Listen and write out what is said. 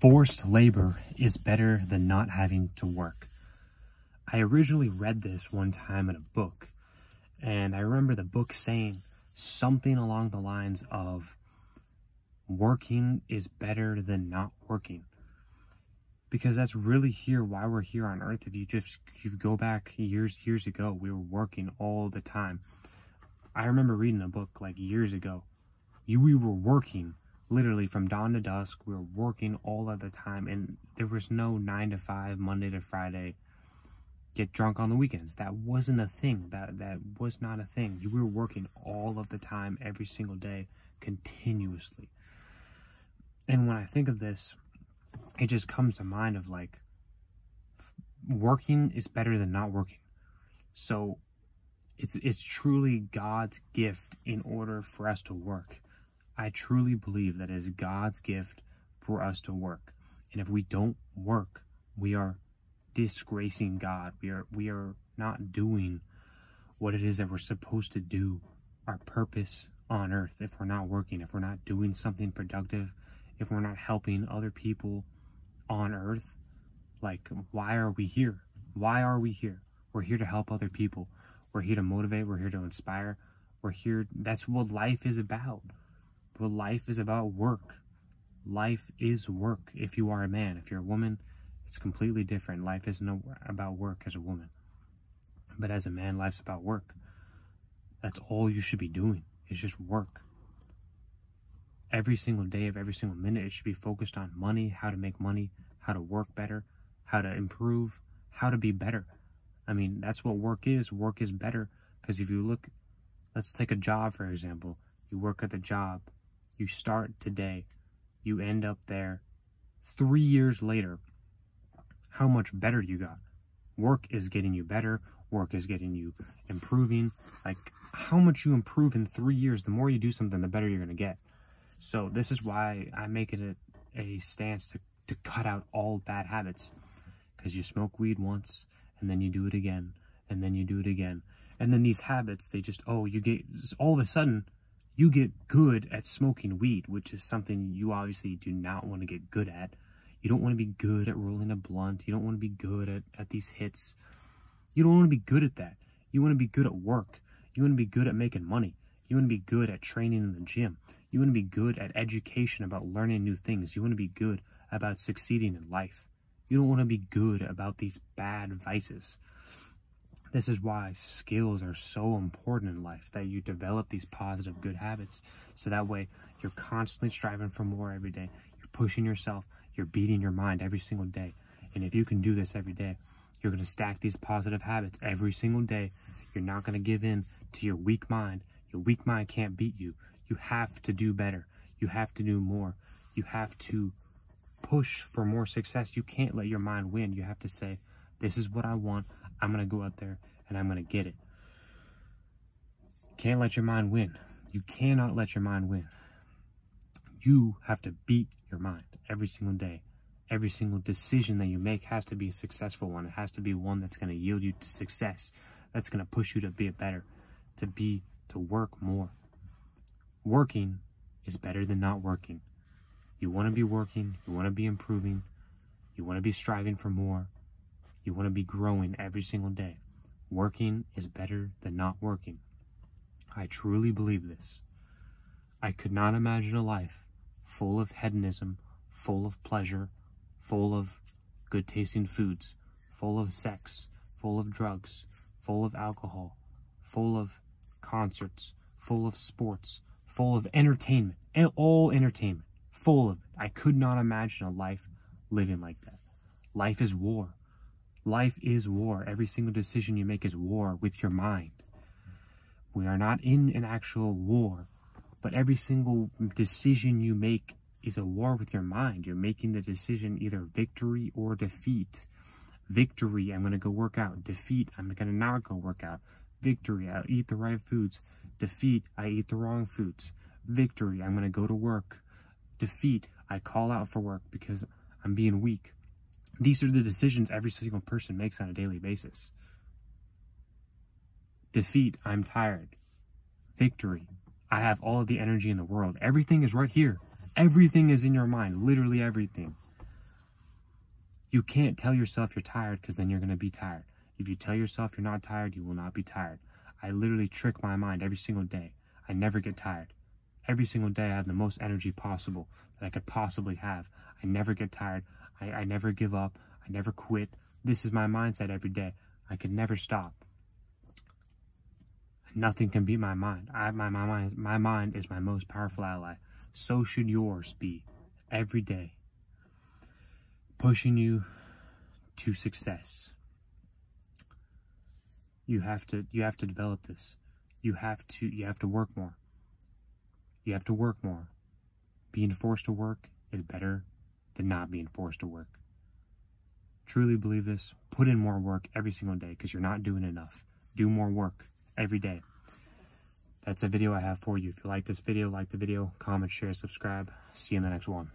Forced labor is better than not having to work. I originally read this one time in a book, and I remember the book saying something along the lines of working is better than not working. Because that's really here why we're here on earth. If you just you go back years years ago, we were working all the time. I remember reading a book like years ago. You we were working literally from dawn to dusk. We were working all of the time, and there was no nine to five, Monday to Friday. Get drunk on the weekends. That wasn't a thing. That that was not a thing. You were working all of the time, every single day, continuously. And when I think of this, it just comes to mind of like working is better than not working. So it's it's truly God's gift in order for us to work. I truly believe that is God's gift for us to work. And if we don't work, we are disgracing God. We are we are not doing what it is that we're supposed to do, our purpose on earth if we're not working, if we're not doing something productive, if we're not helping other people on earth. Like why are we here? Why are we here? We're here to help other people. We're here to motivate, we're here to inspire. We're here that's what life is about. But life is about work. Life is work if you are a man. If you're a woman, it's completely different. Life isn't about work as a woman. But as a man, life's about work. That's all you should be doing, It's just work. Every single day of every single minute, it should be focused on money, how to make money, how to work better, how to improve, how to be better. I mean, that's what work is. Work is better. Because if you look, let's take a job, for example. You work at the job, you start today, you end up there three years later, how much better you got. Work is getting you better, work is getting you improving. Like, how much you improve in three years, the more you do something, the better you're going to get. So, this is why I make it a, a stance to, to cut out all bad habits. Because you smoke weed once, and then you do it again, and then you do it again. And then these habits, they just, oh, you get, all of a sudden, you get good at smoking weed, which is something you obviously do not want to get good at. You don't want to be good at rolling a blunt. You don't want to be good at, at these hits. You don't want to be good at that. You want to be good at work. You want to be good at making money. You want to be good at training in the gym. You want to be good at education about learning new things. You want to be good about succeeding in life. You don't want to be good about these bad vices. This is why skills are so important in life that you develop these positive good habits so that way you're constantly striving for more every day. You're pushing yourself, you're beating your mind every single day. And if you can do this every day, you're going to stack these positive habits every single day. You're not going to give in to your weak mind. Your weak mind can't beat you. You have to do better. You have to do more. You have to push for more success. You can't let your mind win. You have to say, This is what I want. I'm going to go out there and I'm going to get it. Can't let your mind win. You cannot let your mind win. You have to beat your mind every single day. Every single decision that you make has to be a successful one. It has to be one that's going to yield you to success. That's going to push you to be better, to be, to work more. Working is better than not working. You want to be working, you want to be improving, you want to be striving for more, you want to be growing every single day. Working is better than not working. I truly believe this. I could not imagine a life full of hedonism, full of pleasure, full of good tasting foods, full of sex, full of drugs, full of alcohol, full of concerts, full of sports, full of entertainment, all entertainment, full of it. I could not imagine a life living like that. Life is war. Life is war. Every single decision you make is war with your mind. We are not in an actual war, but every single decision you make is a war with your mind. You're making the decision either victory or defeat. Victory, I'm going to go work out. Defeat, I'm going to not go work out. Victory, I'll eat the right foods. Defeat, I eat the wrong foods. Victory, I'm going to go to work. Defeat, I call out for work because I'm being weak. These are the decisions every single person makes on a daily basis. Defeat, I'm tired. Victory, I have all of the energy in the world. Everything is right here. Everything is in your mind, literally everything. You can't tell yourself you're tired because then you're going to be tired. If you tell yourself you're not tired, you will not be tired. I literally trick my mind every single day. I never get tired. Every single day, I have the most energy possible that I could possibly have. I never get tired. I, I never give up. I never quit. This is my mindset every day. I can never stop. Nothing can beat my mind. I, my, my, mind. my mind is my most powerful ally. So should yours be every day. Pushing you to success. You have to you have to develop this. You have to you have to work more. You have to work more. Being forced to work is better than not being forced to work. Truly believe this. Put in more work every single day because you're not doing enough. Do more work every day. That's a video I have for you. If you like this video, like the video, comment, share, subscribe. See you in the next one.